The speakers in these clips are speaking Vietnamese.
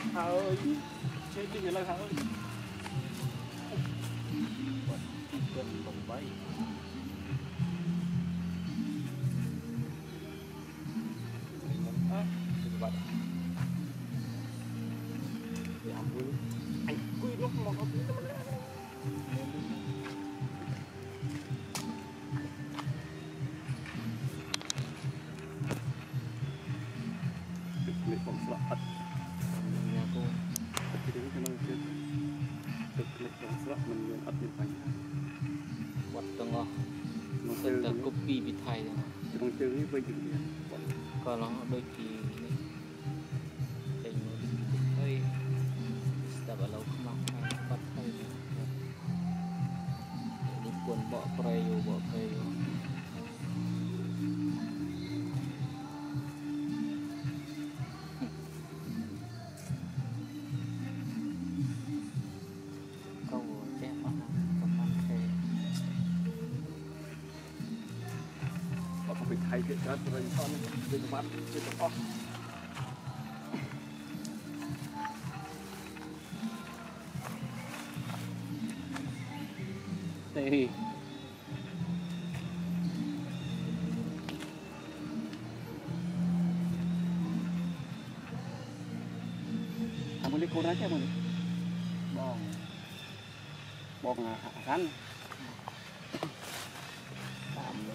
này Hà ơi Chơi chơi người lên Hà ơi Quên bồng bay Anh quy lúc không bỏ lỡ những video ស្រស់មិនមានអត់មានបញ្ហាវត្តទាំងអស់មកសិនតែគប់ពីពីថៃទាំងក្នុងជើងនេះវិញជំនាញក៏ឡោះដូចជានេះចេញមកហើយស្ដាប់ឥឡូវខ្មាស់ខាងបាត់ហើយនេះគុនបកប្រៃយោបកប្រៃយោ mình thay kiện chất rồi sau mình bắt mình bắt off thì Kamu lihat kurang aja mana? Bong, bong akan. Kamu.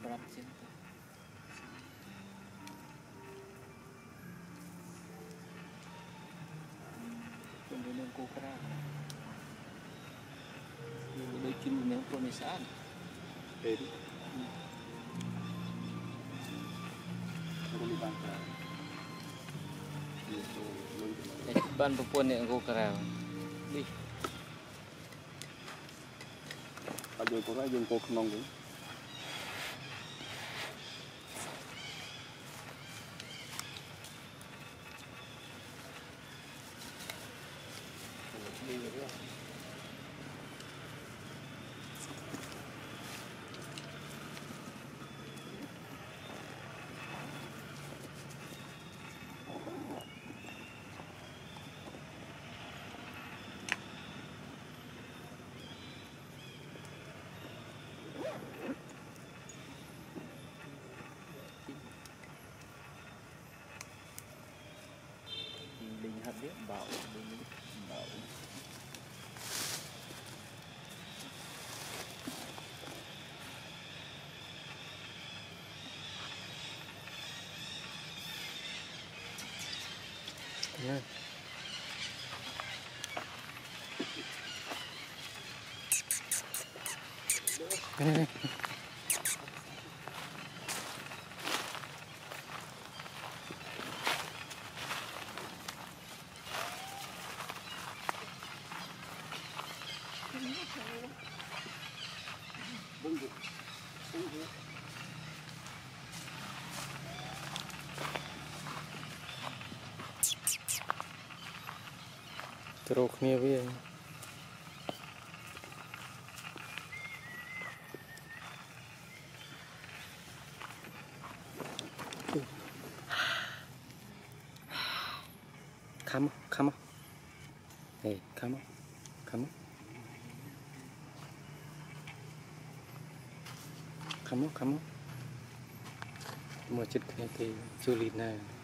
berat sih pembunuhan kobra ya udah kini yang pemisaan jadi ban perempuan yang kobra ih យទៅ Chạy ban bộ quân này cô ra Đi អត់យកគាត់យើងពោក្នុងវិញ Đình bau Yeah. គ្នាវា Come on, come on. Hey, come on, come on. Come on, come kamu này thì cek lịt Julina